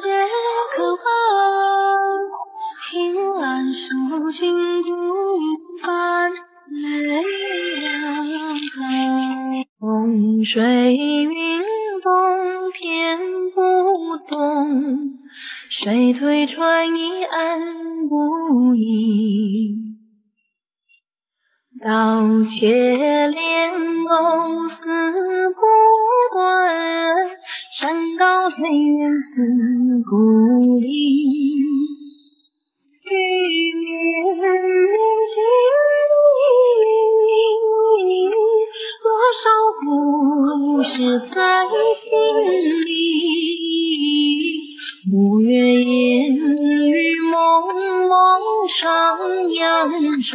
皆可望。凭栏书尽孤帆，泪两行。风吹云动，天不动，水推船移岸不移。刀切莲藕丝不断，山高水远思故里。雨绵绵情依依，多少故事在心里。五月烟雨蒙蒙上扬州。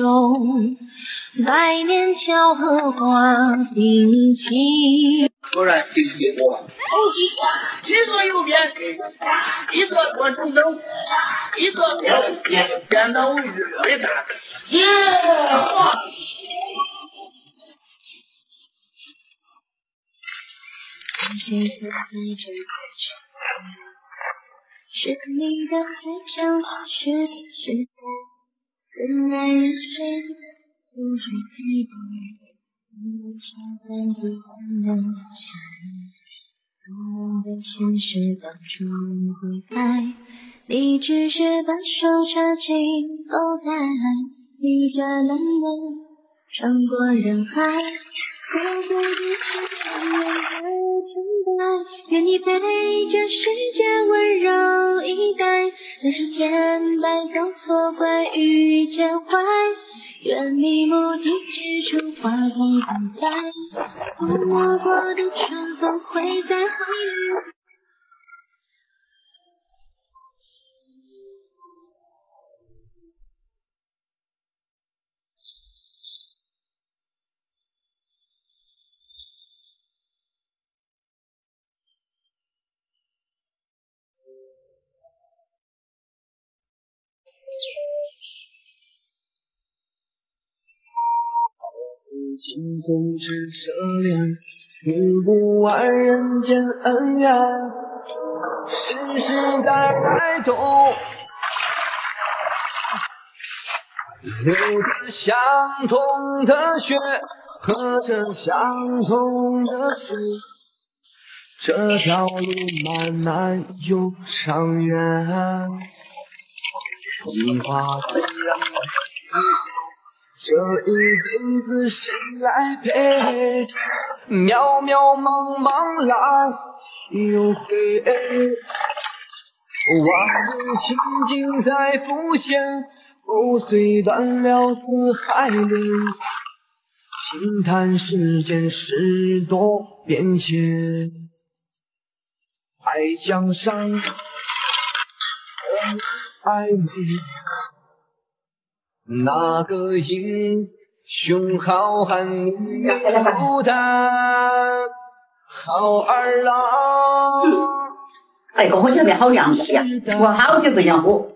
百年桥荷花尽起。突然心情多，一个右边，一个多正正，一个右边变得越大。耶！谁在这口中？是你的海角，是时代，人来人往。不知疲惫，你常伴着寒冷夏日，我的心事当初不在，你只是把手插进口袋，你这冷漠穿过人海，走过的是残忍的纯白，愿你被这世界温柔以待，让时间带走错怪与介怀。愿你目及之处，花开不败。抚摸过的春风，会在后日。惊鸿之舍恋，死不完人间恩怨，世世代代都流着相同的血，喝着相同的水，这条路漫漫又长远，风花飞扬。这一辈子谁来陪？渺渺茫茫来又回，往日情景再浮现，藕虽断了丝还连。轻叹世间事多变迁，爱江山，爱美。那个英雄好汉，你不担好儿郎。哎，我现在好凉快呀，我好久不想喝。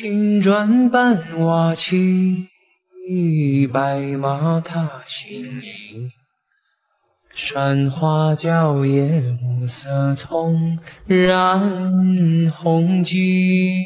青砖伴瓦漆，白马踏新泥。山花蕉叶，暮色葱染红巾。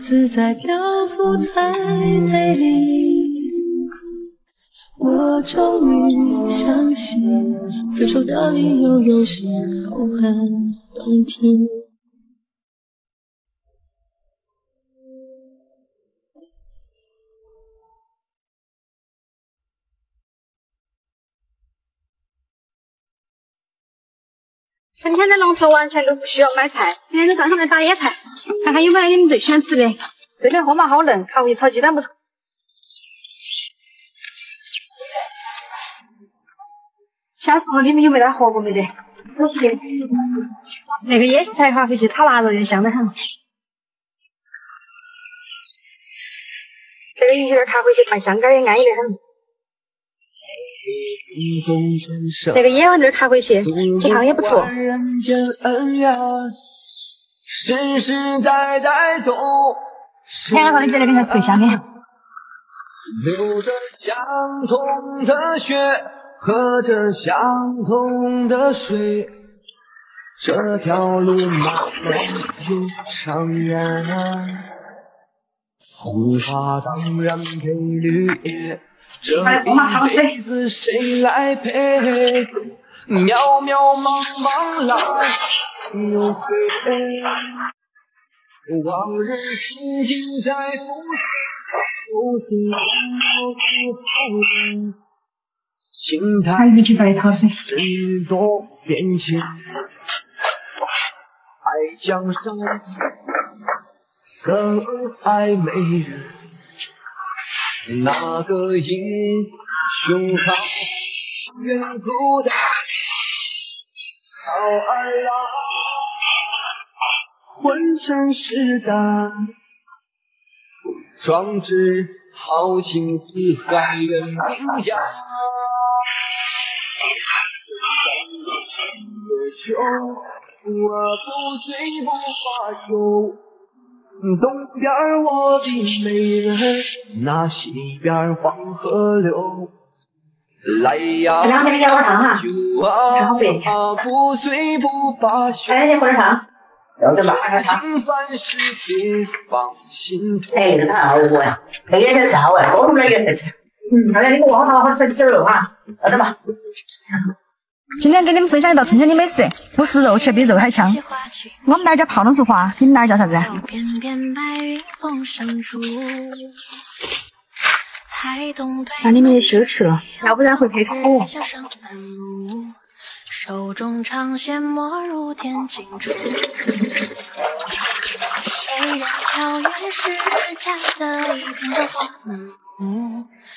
自在漂浮才美丽。我终于相信，分手的理由有时候很动听。说完全都不需要买菜，今天在上上面打野菜，看看有没有你们最喜欢吃的。这边荷麻好嫩，卡回去炒鸡蛋不错。小时候你们有没得喝过没得？那个野菜哈，回去炒腊肉也香得很。这个鱼有点卡回去拌香干也安逸得很。那个野豌豆卡回去，这汤也不错。世世代代都。两个放在这边才是最香的。流着相同的血，喝着相同的水，这条路漫漫又长远。红花当然配绿叶。这一辈子谁来陪？渺渺茫茫来又回，往日情景在浮现，不诉后人。情态事多变迁，爱江山更爱美人。那个英雄好远古代，好儿郎浑身是胆，壮志豪情四海远名扬。越穷，我不醉不罢休。东边我的美人，那西边黄河流。来呀，酒啊，不醉不罢休。情凡事别放心头。哎，这个太好喝呀！那个也是好哎，喝出来也是。嗯，大家你给我好好好吃点肉哈，等着吧。今天给你们分享一道春天的美食，不是肉却比肉还香。我们那儿叫泡龙树花，你们那儿叫啥子？那你们也羞耻了，要不然会配哦。手中长线没入天金珠，谁人巧月是假的一片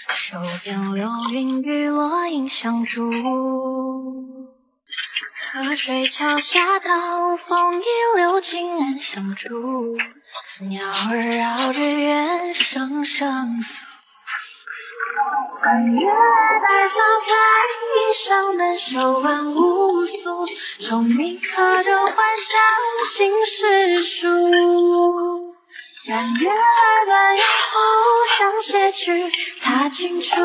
手边流云与落英相助。河水桥下，刀锋一流进岸上住，鸟儿绕日月，声声诉。三月百草开，云上南，手挽无素，虫鸣客舟还乡，心事书。三月二暖阳湖上斜去，踏青处，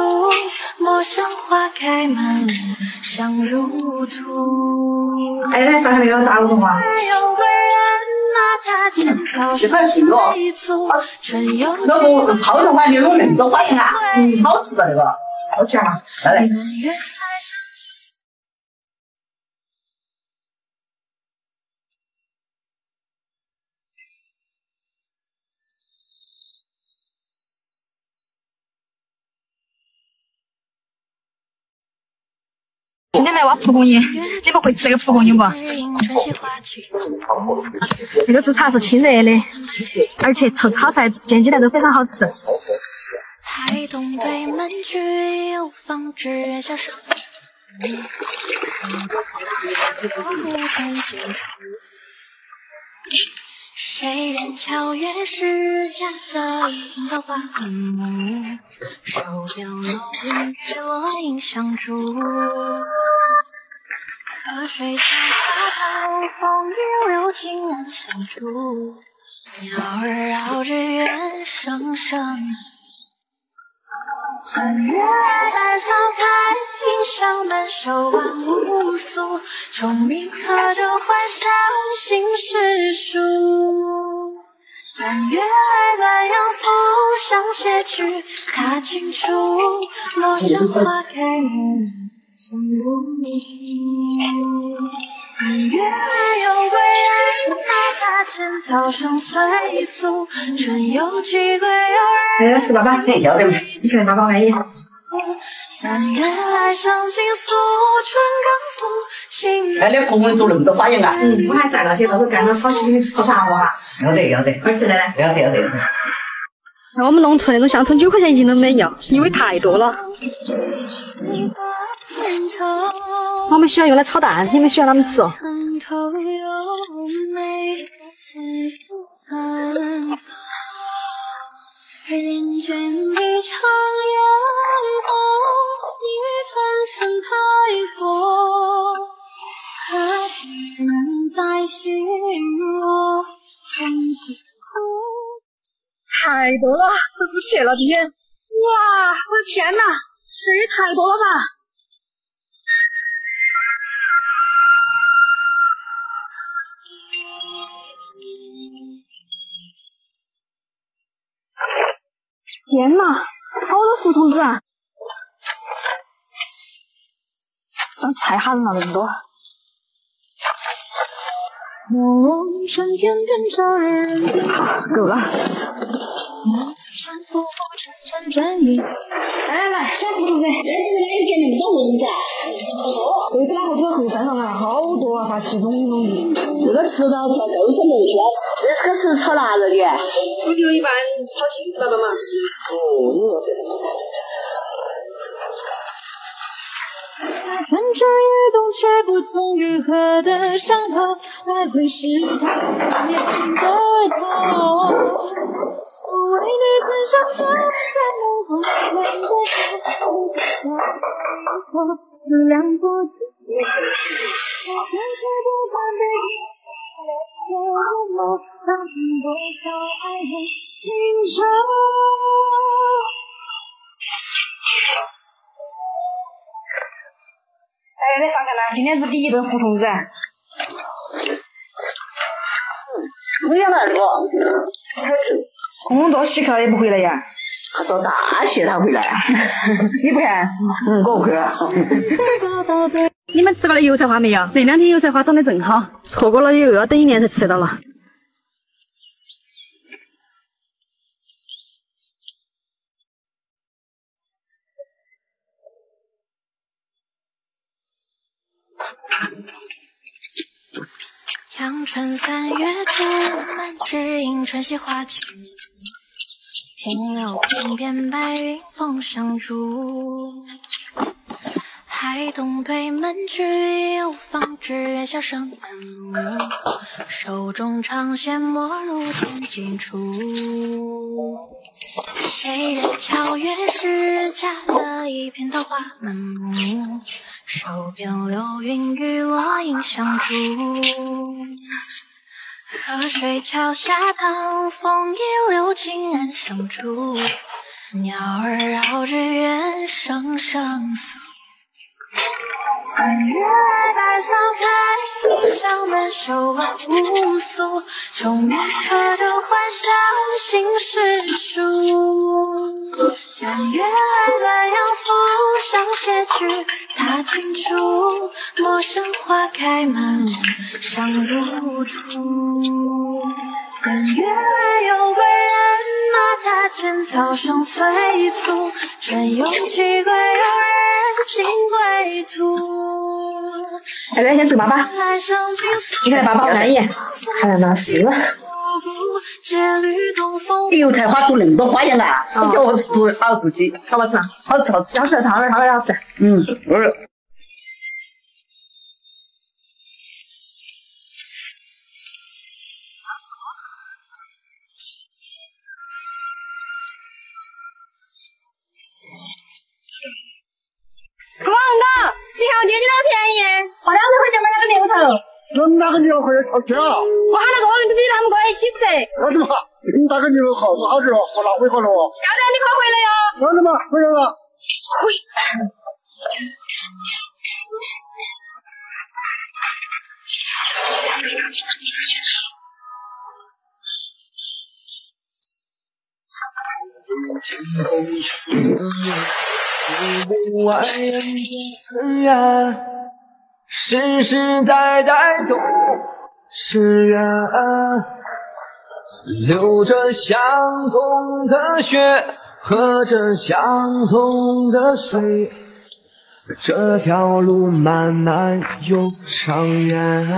陌上花开满路，香如土。哎，来上下那个杂文化。有贵人马踏千草水簇，春有那个泡的话，你有那么多欢迎啊？嗯，好吃的那个，好吃啊！来来。天来挖蒲公英，你们会吃这个蒲公英不？这个做茶是清热的，而且炒炒菜、煎鸡蛋都非常好吃。海东对门居有方，只愿小声。谁人巧月是假的樱桃花？手雕楼云月落英相逐。河水桥下，刀锋已流进岸上住。鸟儿绕着月，声声诉三月来百草开盈香满袖万物苏虫鸣和着欢笑新诗书。三月来暖阳复相携去踏青处陌上花开。满，香如土。三月二有贵人，马踏浅草上催促，春有几归？你。三月来上青素，春刚复，新哎，那公公英都那么多花样啊！嗯，我还晒那些，到时候干。要得要得，快吃来来。要得要得。那我们农村那种乡村九块钱一斤都没要，因为太多了。我们喜欢用来炒蛋，你们喜欢哪么吃哦？城头有美的自由芬人间一场烟火，你曾盛开过，可是人在心窝，从此苦。太多了，都不去了今天。哇，我的天哪，这也太多了吧！天哪，好多胡同子啊！上太寒了，那么多。够了。反复辗转。来来来，捡胡同子。这是哪里捡那么多胡同子啊？都是哪个子后山上啊，好多啊，发起拢拢的。这个吃到做豆腐内鲜，这个是炒腊肉的。我就一般炒青爸爸嘛。哦，春蠢欲动，却不曾愈合的伤口，来回试探思念的痛。我为你困上这在梦中牵的手，思量不尽。我深切不敢被你淹没，当多少爱恨情仇。哎，来上来了，今天是第一顿胡虫子。我也来过。工作稀客也不回来呀？他到大戏他回来。你不看？嗯，我不看。你们吃过那油菜花没有？那两天油菜花长得正好，错过了又要等一年才吃得到了。阳春三月竹满，春溪花剧。天流翩翩，白云峰上住。海东对门居有方，只只愿笑声满目，手中长线没入天尽处。谁人巧月是假的一片桃花满目，手边流云与落英相逐。河水桥下淌风一流金岸上住，鸟儿绕日月声声诉。三月来百草开，地上满手万无素。秋眠喝酒欢笑，心事书。三月来暖阳拂上斜去，踏青处，陌上花开满屋，香如土。三月来有归人马踏浅草上催促，春有寄归，有人尽归途。来来，先走爸爸，你看爸爸好看一眼，看来那是。油菜花做那么多花样啊！你叫我做好自己，好不好吃？好吃，好吃，好吃，烫点，烫点好吃。嗯，味儿。哪个牛还要吵架？我喊那个我跟姐他们过来一起吃。那怎么？你打个牛好不好吃哦？好浪费好了哦。要得，你快回来哟。那怎么回来了？回。不外人世世代代都是缘，流着相同的血，喝着相同的水，这条路漫漫又长远。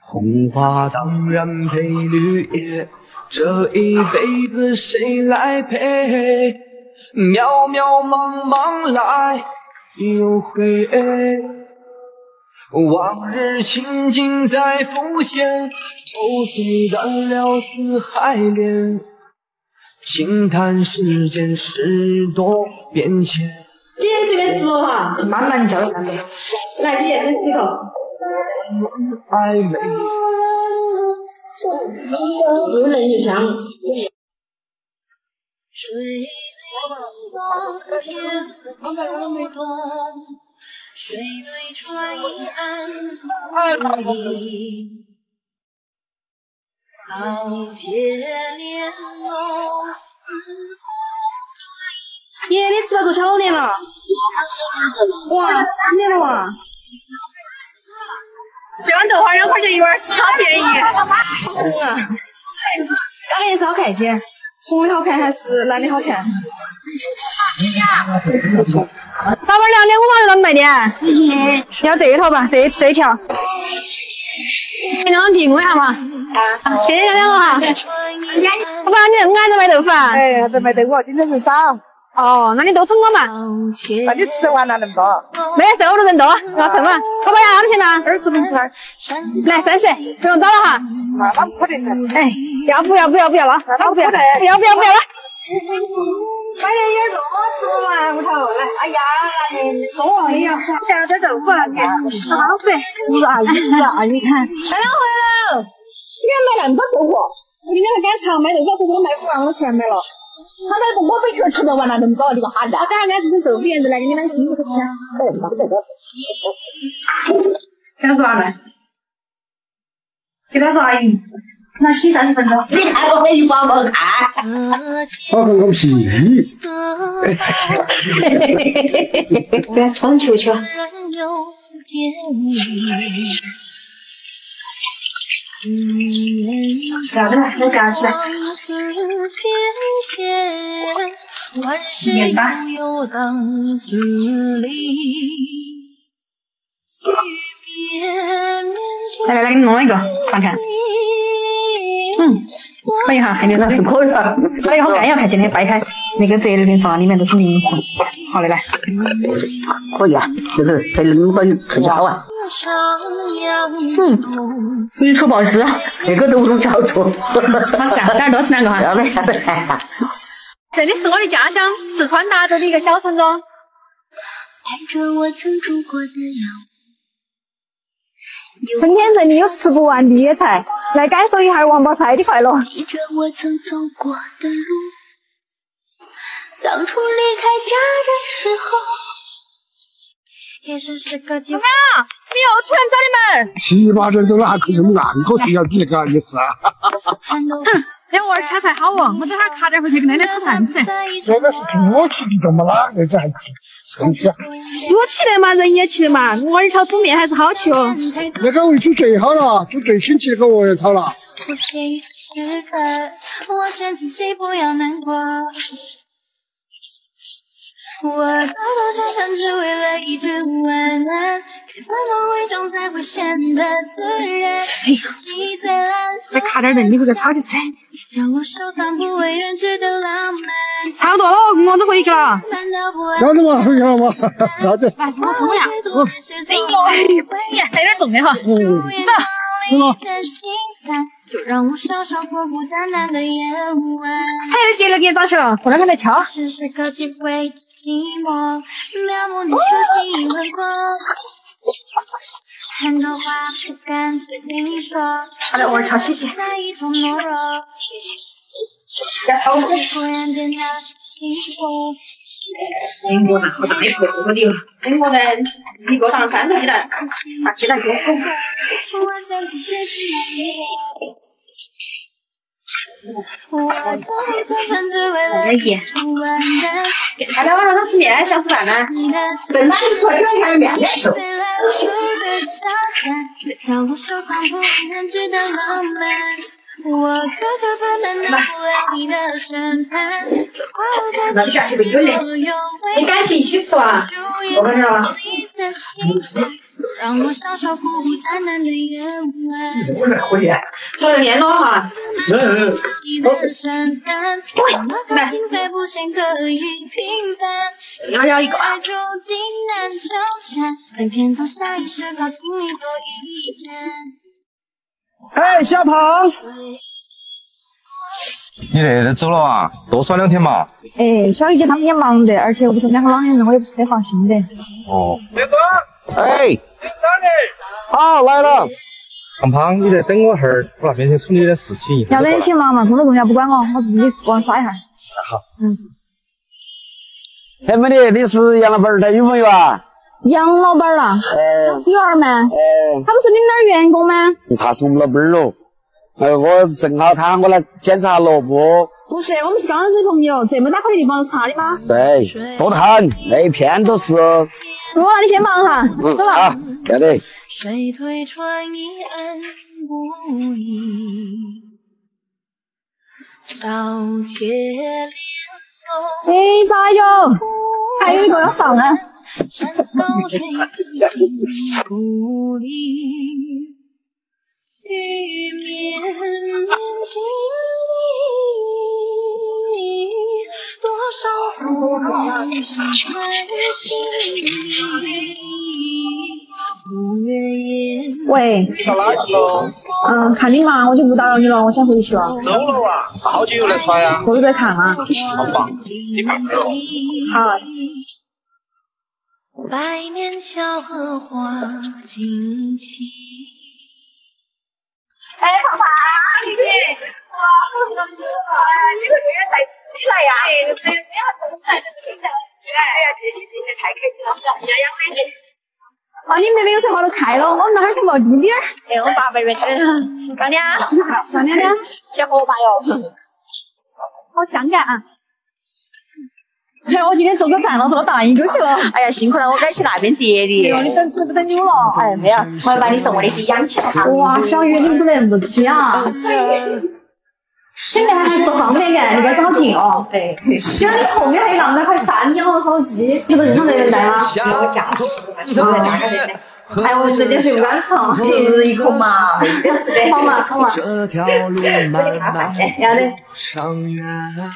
红花当然配绿叶，这一辈子谁来陪？渺渺茫茫来又回，往日情景再浮现，藕虽断了丝还连，轻叹世间事多变迁。姐随便吃了哈，慢慢叫慢慢。来，姐先吃一口。暧昧，又嫩又香。水望天不断，水对船一岸里。老街帘楼似爷，你吃了做巧年了？哇，三年了哇！这碗豆花两块钱一碗，是不是好便宜？红啊！哪个颜色好看些？红的好看还是蓝的好看？老板两点五毛就啷个卖的？十一。要这一套吧，这这一条。你两提供一下嘛？啊，谢谢两个哈。老板，你这么矮子卖豆腐啊？哎，在卖豆腐今天人少。哦，那你多称我嘛。那你吃得完了那么多？没事，我的人多，要称嘛。老板要多少钱呢？二十五块。来三十，不用找了哈。那那不可能哎，要不要不要不要了？那不可能。要不要不要了？买点点多吃嘛，屋头来。哎呀，中了呀！下点豆腐了，好好吃。是啊，是啊，你看。大家回来了。你看买那么多豆腐？我今天还赶场买豆腐，豆腐卖不完，我全买了。他那个我每天吃得完了那么多，你个哈子。我等下给他做成豆腐圆子来给你们辛苦吃。哎，那个那个。给他说啥来？给他说阿姨，那洗三十分钟。你看我没光不看。好看个屁！给他冲球球。咋的了？我夹起来。演吧。来来来，给你弄一个看看。嗯，可以哈，还没水。可以哈。哎呀，好干呀！看今天掰开那个折耳根放里面都是灵魂。好嘞，来。可以啊，这个这那么多吃就好啊。嗯，你说报纸，这个都不能叫错。好吃啊，哪儿多吃两个哈。要得要得。这里是我的家乡，四川达州的一个小村庄。带着我曾住过的老春天这里有吃不完的野菜，来感受一下王宝钗的快乐。记着我曾走过的路，当初离开家的时候，你们。七八点钟了还可是么暗可睡觉底个意思啊？看到两娃儿切菜好哦，我等会儿卡点回去给奶奶炒饭吃。这个是猪蹄的，么哪个这还吃？生气啊！猪吃的嘛，人也吃的嘛。我儿炒煮面还是好吃哦。那个味煮最好了，煮最新奇那个鹅炒了。我劝自己不要难过。我兜兜转转只为了一句晚安，该怎么才会显得自然？再卡点人，你回去炒去吃。叫我收藏不为人知的差不多了，我都回去了。要得嘛，要得嘛，要得。来，我冲呀！哎哎呦，哎呀，带点重的哈。走。就让我享受孤孤单单的了给你找去了，过两天再敲。时时刻体会寂寞，描摹你熟悉轮廓。很多话不敢对你说，好的，我敲洗洗。在一种懦弱。要敲我。突然变得幸福。英国呢好大一块锅的，英国人一个当三个鸡蛋，把鸡蛋给我吃。我盐。大家晚上想吃面，想吃饭吗？在哪里出来就看面面吃。在角落收藏不为人知的浪漫，我磕磕绊绊绕不了你的审判，走过我的所有你感情一起吃哇？我跟你说你的心菜，让我享受孤孤单单的夜晚。我来喝点。说的念了哈。你的审判，那颗心才不显可以平凡。要要一个。爱注定难周全，偏偏总下意识靠近你多一点。哎，小胖，你那都走了啊？多耍两天嘛。哎，小雨姐他们也忙的，而且屋头两个老年人，我也不是很放心的。哦。刘哥，哎，你咋的？好来了。胖胖，你再等我会儿，我那边先处理点事情。要得你先忙嘛，工作重要不管我，我自己过来耍一下。好。嗯。哎，美女，你是杨老板的女朋友啊？杨老板啊？哎。是有儿吗？哎。他不是你们那儿员工吗？他是我们老板喽。哎，我正好他喊我来检查萝卜。不是，我们是刚认识的朋友，这么大块的地方都是他的吗？对，多得很，那一片都是。哦，那你先忙哈，嗯，走了。好，要得。水推船！还有一个要上啊。山高水静不离，雨绵绵情意，多少浮云深在心里。喂，到哪去了？嗯，看你忙，我就不打扰你了，我先回去了。走了啊？好久又来耍呀？我都在看啊。好。百年萧何花尽起。哎，胖胖，你去。哇，这个月月带起来呀！哎，对不对？你还怎么来这个平台？哎呀，这些现在太开心了，家养的。啊，你们那边有才花都开了，我们那儿是冒滴滴儿。哎，我爸爸那边开的。干娘，干娘娘，先喝吧哟。好香干啊！哎，我今天做个饭了，做到大印度去了。哎呀，辛苦了，我该去那边叠的。哎呦，你等等不等久了？哎，没有，我要把你送我那些氧气糖。哇，小雨，你不能不起啊！现在还是多方便点，你别着急哦。对。只要你后面还有那么快三米好手机，是不是日常人带吗？我家住哎呦，这就是一口 嘛，好嘛好嘛。这条路漫漫。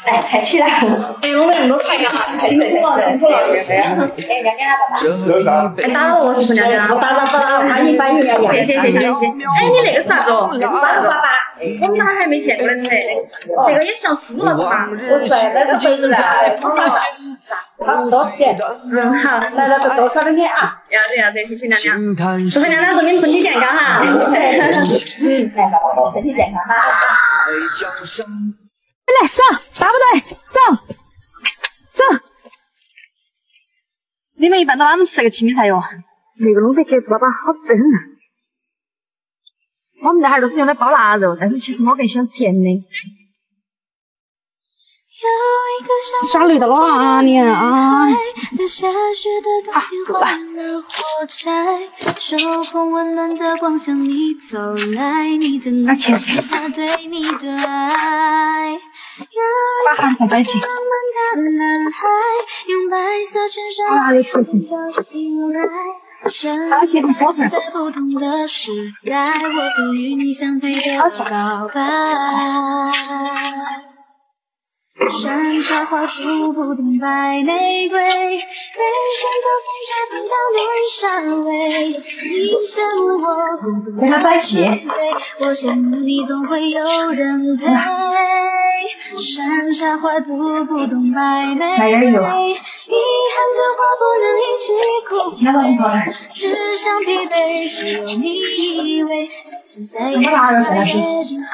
哎，菜起来。哎，我们那么多菜干哈？辛苦了，辛苦了。哎，娘娘，爸爸。哎，打扰我，是不是娘娘？打扰打扰，欢迎。谢谢谢谢谢谢。哎，你那个啥子哦？那个啥子我哪还没见过呢？这个也像书了吧？我帅的是回子来，好吃多吃点。嗯，好，来了就多吃点点啊。要得要得，谢谢娘娘。祝福娘娘祝你们身体健康哈。嗯，来吧，身体健康哈。来，走，大部队，走，走。你们一般都哪们吃这个青米菜哟？那个弄得起爸爸好吃得很。我们那哈都是用来包腊肉，但是其实我更喜欢吃甜的。耍累到了啊你啊！啊，够了。拿钱。把饭菜摆起。哪里可以？而且很好看。山茶花吐不动白玫瑰，悲伤的风吹不到南山尾。你羡慕我孤独的纯粹，我羡慕你总会有人陪。山茶花不不懂白玫瑰，遗憾的话不能一起哭。只想疲惫，是有你依偎，从此再也不夜天黑。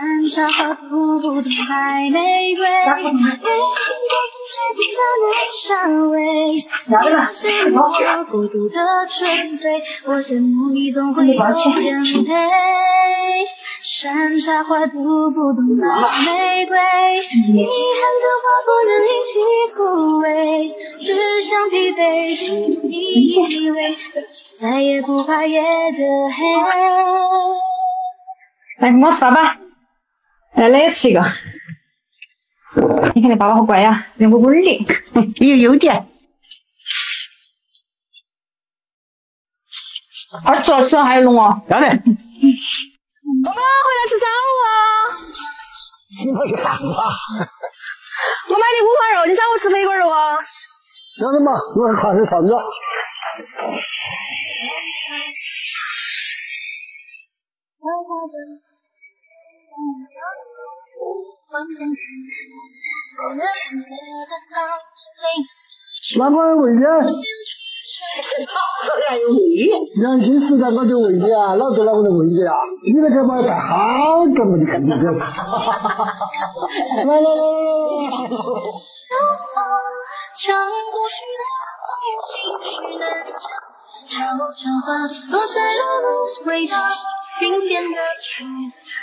山茶花吐不动白玫瑰，悲伤的风吹不到南山尾。我羡慕我孤独的纯粹，我羡慕你总会有人陪。山茶花吐不懂白玫瑰，遗憾的话不能一起枯萎，只想疲惫，是你依偎，从此再也不怕夜的黑。来，你给我吃爸爸。来，来吃一个。你看你爸爸好乖呀，圆滚滚的，也有优点。二主主要还有龙哦。要得。龙哥回来吃晌午啊！你那是啥子啊？我买的五花肉，你晌午吃肥锅肉啊？要得嘛，我看是啥子。哪块喂的？年轻时代我就喂的啊，老子哪会喂的啊？你那个嘛太好，根本就看不见。来来来来来。唱故事的情绪难讲，悄悄话落在了芦苇荡，云边的曲子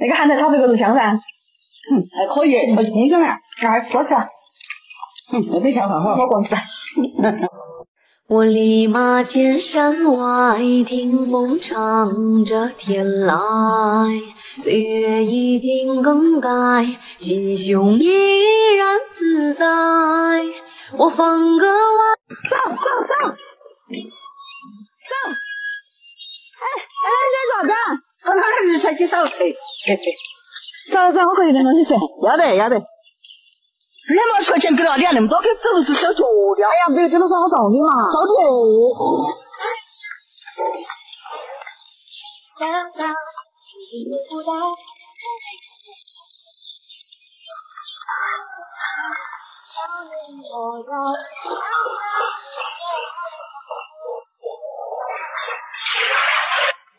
那个咸菜炒肥锅肉香噻。嗯，还可以，还空香啊。那还吃多吃啊。嗯，那得下饭好。我光吃。我立马千山外，听风唱着天籁。岁月已经更改，心胸依然自在。我放个万。上上上上！哎哎，你在做啥子？我哪儿是才去扫车？走走，我回去带东西吃。要得要得。你没出钱给了，你还那么多，给走路是小脚的。哎呀，不要跟我说好着急嘛。着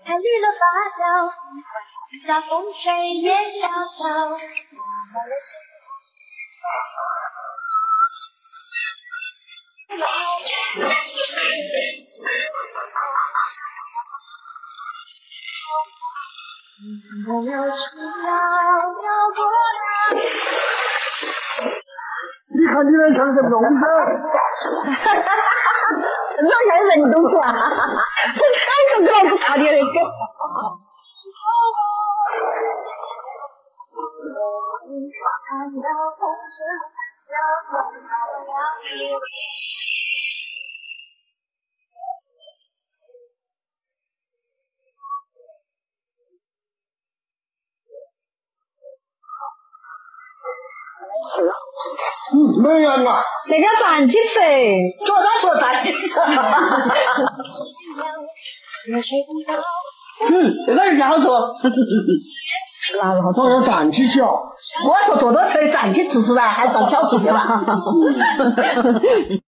开绿了芭蕉，大风吹也萧萧。你看你那像什么东西？让老子打爹的，嗯，没人了！这个站起吃，坐着坐站起吃。嗯，这个儿子好做。那个好要站起去哦。我说坐到车站起吃是噻，还站挑吃的吧？